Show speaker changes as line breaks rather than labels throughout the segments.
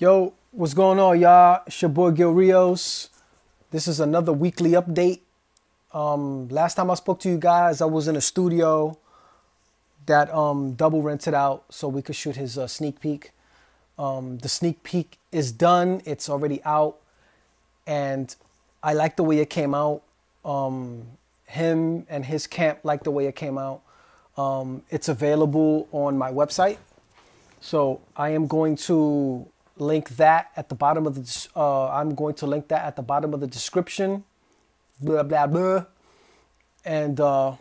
Yo, what's going on, y'all? It's your boy Gil Rios. This is another weekly update. Um, last time I spoke to you guys, I was in a studio that um, Double rented out so we could shoot his uh, sneak peek. Um, the sneak peek is done, it's already out, and I like the way it came out. Um, him and his camp like the way it came out. Um, it's available on my website. So I am going to link that at the bottom of the. Uh, I'm going to link that at the bottom of the description. Blah blah blah, and uh,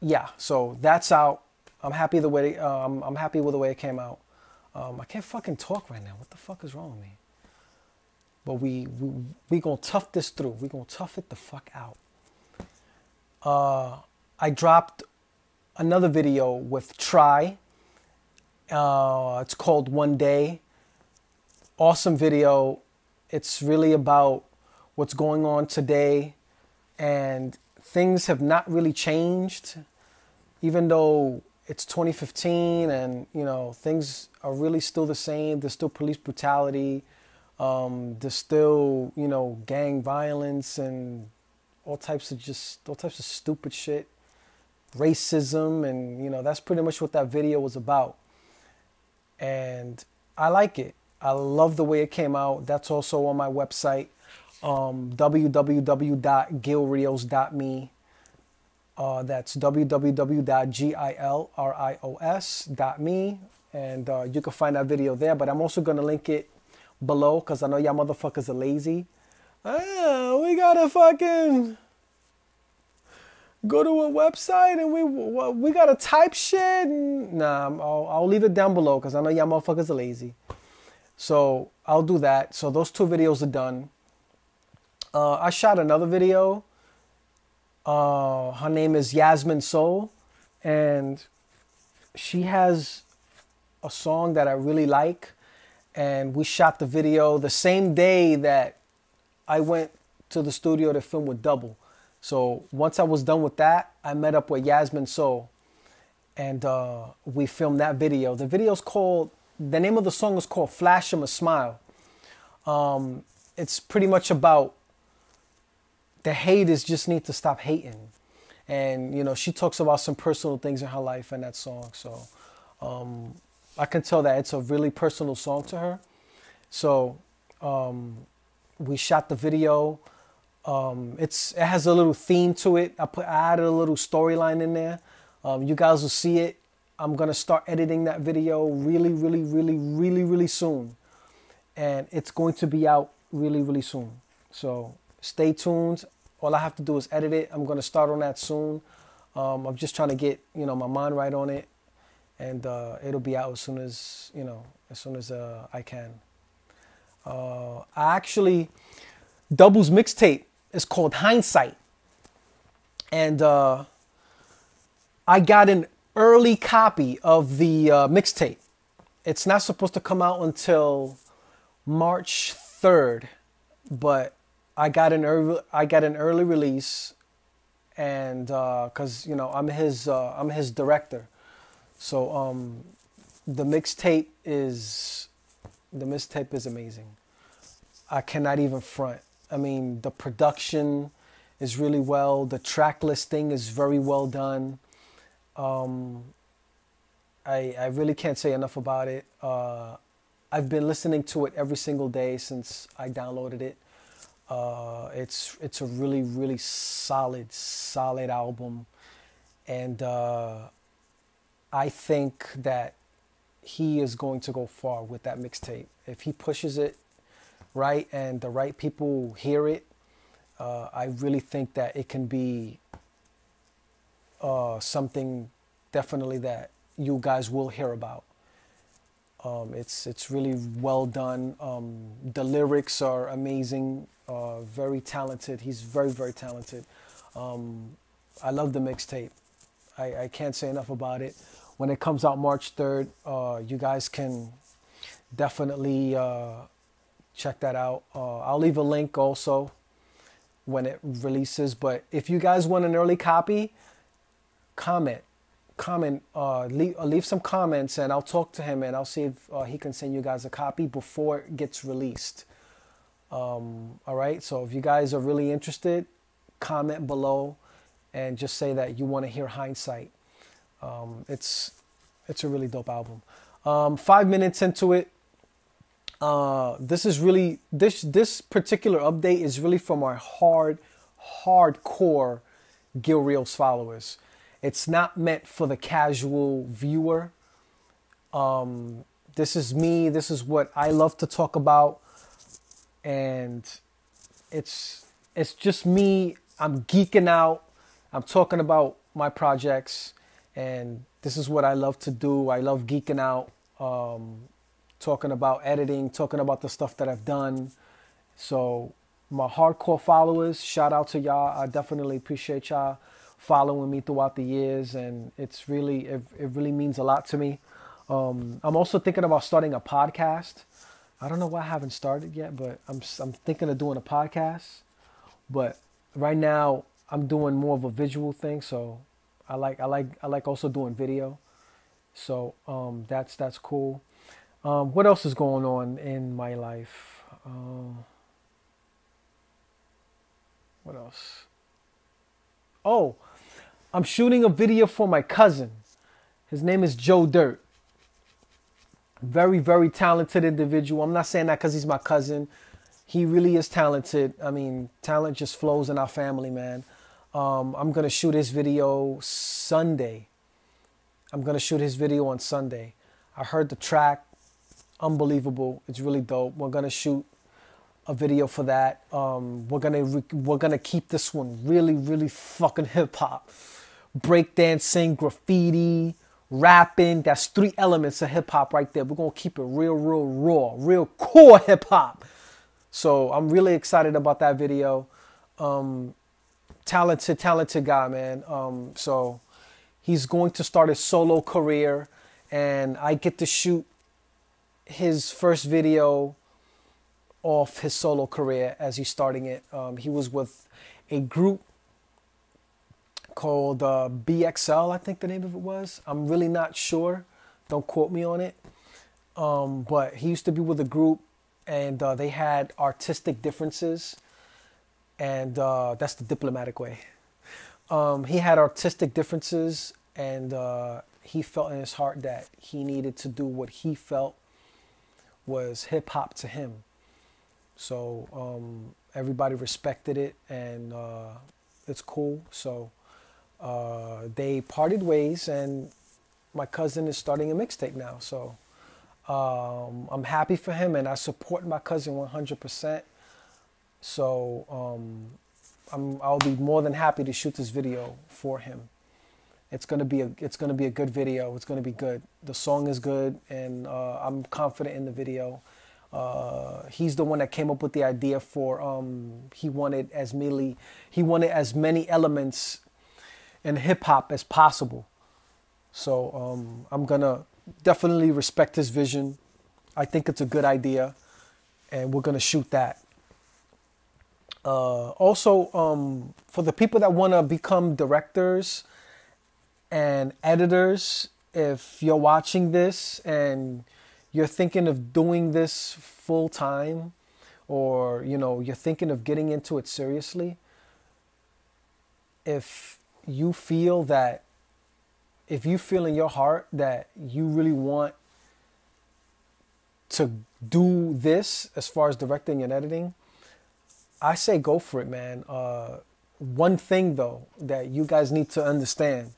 yeah. So that's out. I'm happy the way. Um, I'm happy with the way it came out. Um, I can't fucking talk right now. What the fuck is wrong with me? But we we we gonna tough this through. We gonna tough it the fuck out. Uh, I dropped another video with Try. Uh, it's called One Day. Awesome video. It's really about what's going on today, and things have not really changed, even though it's 2015 and you know things are really still the same. There's still police brutality. Um, there's still you know gang violence and all types of just all types of stupid shit, racism, and you know that's pretty much what that video was about. And I like it. I love the way it came out. That's also on my website, um, www.gilrios.me. Uh, that's www.gilrios.me. And uh, you can find that video there. But I'm also going to link it below because I know y'all motherfuckers are lazy. Ah, we gotta fucking go to a website and we we gotta type shit. Nah, I'll, I'll leave it down below because I know y'all motherfuckers are lazy. So I'll do that. So those two videos are done. Uh, I shot another video. Uh, her name is Yasmin Soul, and she has a song that I really like. And we shot the video the same day that I went to the studio to film with Double. So once I was done with that, I met up with Yasmin Soul, and uh, we filmed that video. The video's called. The name of the song is called "Flash 'Em a Smile." Um, it's pretty much about the haters just need to stop hating, and you know she talks about some personal things in her life in that song. So um, I can tell that it's a really personal song to her. So um, we shot the video. Um, it's it has a little theme to it. I put I added a little storyline in there. Um, you guys will see it. I'm gonna start editing that video really, really, really, really, really soon, and it's going to be out really, really soon. So stay tuned. All I have to do is edit it. I'm gonna start on that soon. Um, I'm just trying to get you know my mind right on it, and uh, it'll be out as soon as you know as soon as uh, I can. Uh, I actually Double's mixtape is called Hindsight, and uh, I got an early copy of the uh, mixtape. It's not supposed to come out until March third, but I got an early I got an early release, and because uh, you know I'm his uh, I'm his director, so um, the mixtape is the mixtape is amazing. I cannot even front. I mean, the production is really well. The track listing is very well done. Um, I I really can't say enough about it. Uh, I've been listening to it every single day since I downloaded it. Uh, it's it's a really really solid solid album, and uh, I think that he is going to go far with that mixtape. If he pushes it right and the right people hear it, uh, I really think that it can be uh, something definitely that you guys will hear about. Um, it's it's really well done. Um, the lyrics are amazing. Uh, very talented. He's very very talented. Um, I love the mixtape. I, I can't say enough about it. When it comes out March third, uh, you guys can definitely uh, check that out. Uh, I'll leave a link also when it releases. But if you guys want an early copy, comment. comment, uh, leave, uh, leave some comments, and I'll talk to him, and I'll see if uh, he can send you guys a copy before it gets released. Um, all right. So if you guys are really interested, comment below, and just say that you want to hear Hindsight. Um, it's it's a really dope album. Um, five minutes into it, uh, this is really this this particular update is really from our hard, hardcore Gil Rios followers. It's not meant for the casual viewer. Um, this is me. This is what I love to talk about, and it's it's just me. I'm geeking out. I'm talking about my projects, and this is what I love to do. I love geeking out, um, talking about editing, talking about the stuff that I've done. So, my hardcore followers, shout out to y'all. I definitely appreciate y'all following me throughout the years, and it's really it, it really means a lot to me. Um, I'm also thinking about starting a podcast. I don't know why I haven't started yet, but I'm I'm thinking of doing a podcast. But right now, I'm doing more of a visual thing, so I like I like I like also doing video. So um, that's that's cool. Um, what else is going on in my life? Um, what else? Oh, I'm shooting a video for my cousin. His name is Joe Dirt. Very, very talented individual. I'm not saying that because he's my cousin. He really is talented. I mean, talent just flows in our family, man. Um, I'm gonna shoot his video Sunday. I'm gonna shoot his video on Sunday. I heard the track, unbelievable. It's really dope. We're gonna shoot a video for that. Um, we're gonna re- we're gonna keep this one really, really fucking hip hop, breakdancing, graffiti, rapping. That's three elements of hip hop right there. We're gonna keep it real, real raw, real core hip hop. So I'm really excited about that video. Um, talented, talented guy, man. Um, so he's going to start his solo career, and I get to shoot his first video off his solo career as he's starting it. Um, he was with a group called uh, BXL, I think the name of it was. I'm really not sure. Don't quote me on it. Um, but he used to be with a group, and uh, they had artistic differences and uh, that's the diplomatic way. Um, he had artistic differences, and uh, he felt in his heart that he needed to do what he felt was hip hop to him. So um, everybody respected it, and uh, it's cool. So uh, they parted ways, and my cousin is starting a mixtape now. So um, I'm happy for him, and I support my cousin 100%. So um, I'm, I'll be more than happy to shoot this video for him. It's gonna be a it's gonna be a good video. It's gonna be good. The song is good, and uh, I'm confident in the video. Uh, he's the one that came up with the idea for. Um, he wanted as many he wanted as many elements in hip hop as possible. So um, I'm gonna definitely respect his vision. I think it's a good idea, and we're gonna shoot that. Uh, also, um, for the people that want to become directors and editors, if you're watching this and you're thinking of doing this full time, or you know you're thinking of getting into it seriously, if you feel that, if you feel in your heart that you really want to do this as far as directing and editing I say go for it, man. Uh, one thing though that you guys need to understand: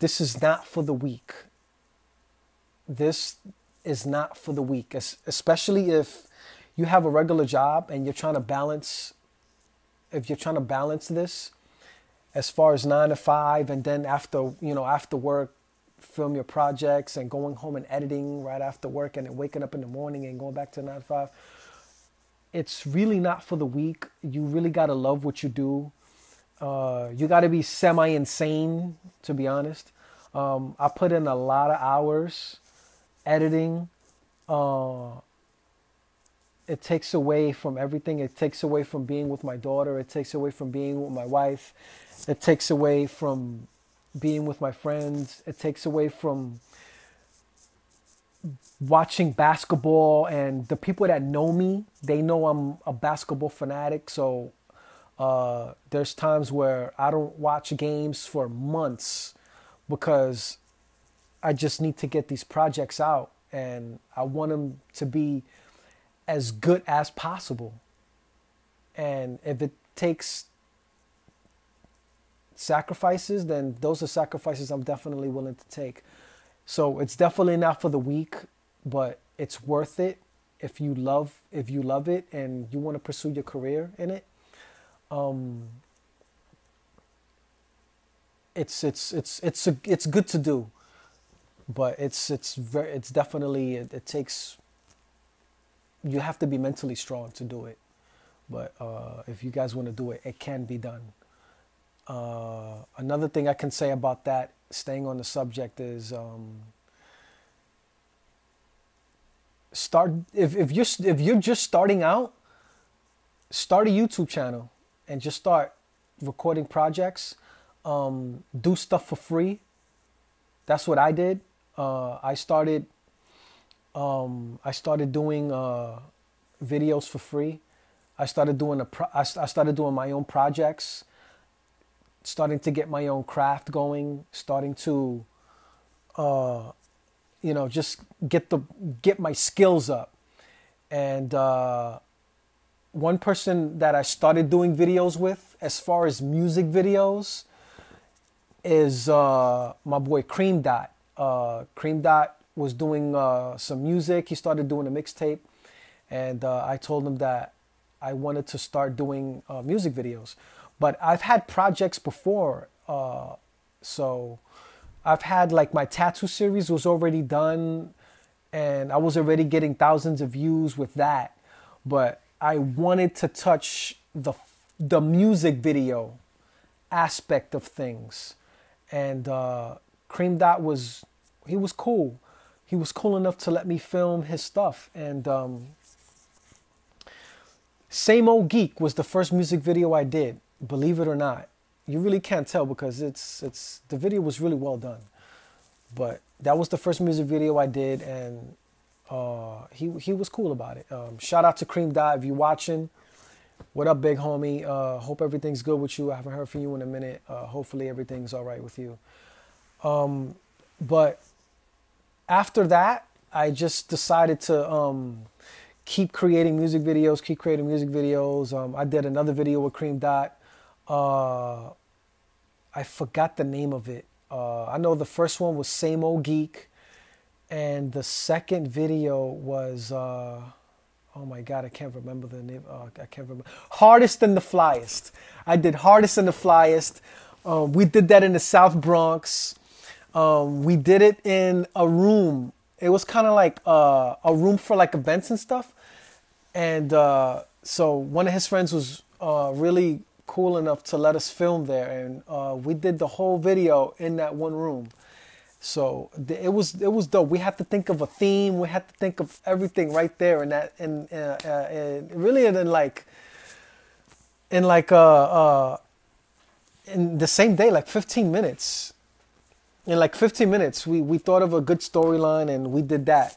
this is not for the weak. This is not for the weak, especially if you have a regular job and you're trying to balance. If you're trying to balance this, as far as nine to five, and then after you know after work, film your projects and going home and editing right after work, and then waking up in the morning and going back to nine to five it's really not for the weak. You really got to love what you do. Uh, you got to be semi insane, to be honest. Um, I put in a lot of hours editing. Uh, it takes away from everything. It takes away from being with my daughter. It takes away from being with my wife. It takes away from being with my friends. It takes away from watching basketball and the people that know me, they know I'm a basketball fanatic. So uh, there's times where I don't watch games for months because I just need to get these projects out and I want them to be as good as possible. And if it takes sacrifices, then those are sacrifices I'm definitely willing to take. So it's definitely not for the weak, but it's worth it if you love if you love it and you want to pursue your career in it. Um, it's it's it's it's a, it's good to do, but it's it's very it's definitely it, it takes. You have to be mentally strong to do it, but uh, if you guys want to do it, it can be done. Uh, another thing I can say about that, staying on the subject, is um, start if, if you're if you're just starting out, start a YouTube channel and just start recording projects. Um, do stuff for free. That's what I did. Uh, I started. Um, I started doing uh, videos for free. I started doing a pro- I, I started doing my own projects starting to get my own craft going, starting to, uh, you know, just get the get my skills up. And uh, one person that I started doing videos with, as far as music videos, is uh, my boy Cream Dot. Uh, Cream Dot was doing uh, some music. He started doing a mixtape, and uh, I told him that I wanted to start doing uh, music videos. But I've had projects before, uh, so I've had like my tattoo series was already done, and I was already getting thousands of views with that. But I wanted to touch the the music video aspect of things, and uh, Cream Dot was he was cool. He was cool enough to let me film his stuff, and um, Same Old Geek was the first music video I did believe it or not. You really can't tell because it's it's the video was really well done. But that was the first music video I did, and uh, he he was cool about it. Um, shout out to Cream Dot if you're watching. What up, big homie? Uh, hope everything's good with you. I haven't heard from you in a minute. Uh, hopefully everything's all right with you. Um, but after that, I just decided to um, keep creating music videos. Keep creating music videos. Um, I did another video with Cream Dot uh, I forgot the name of it. Uh, I know the first one was Same Old Geek, and the second video was uh, oh my god, I can't remember the name. Uh, I can't remember. Hardest and the Flyest. I did Hardest and the Flyest. Um, we did that in the South Bronx. Um, we did it in a room. It was kind of like uh, a room for like events and stuff. And uh, so one of his friends was uh, really cool enough to let us film there, and uh, we did the whole video in that one room. So it was it was dope. We had to think of a theme. We had to think of everything right there, and that and, uh, uh, and really in like in like uh, uh in the same day, like 15 minutes. In like 15 minutes, we we thought of a good storyline and we did that.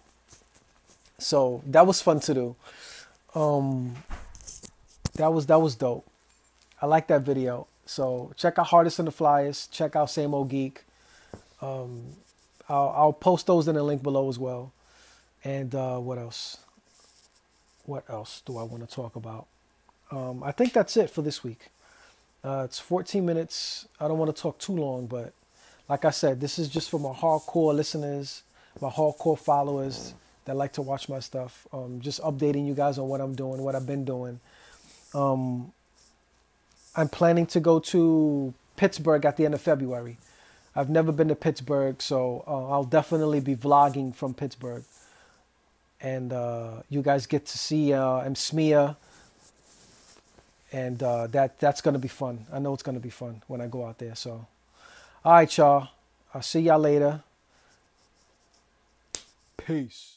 So that was fun to do. Um, that was that was dope. I like that video. So check out Hardest and the Flyest. Check out Same Old Geek. Um, I'll, I'll, post those in the link below as well. And uh, what else? What else do I want to talk about? Um, I think that's it for this week. Uh, it's 14 minutes. I don't want to talk too long, but like I said, this is just for my hardcore listeners, my hardcore followers that like to watch my stuff. Um, just updating you guys on what I'm doing, what I've been doing. Um, I'm planning to go to Pittsburgh at the end of February. I've never been to Pittsburgh, so uh, I'll definitely be vlogging from Pittsburgh. And uh, you guys get to see uh, Smia, and uh, that that's gonna be fun. I know it's gonna be fun when I go out there. So, all right, y'all. I'll see y'all later. Peace.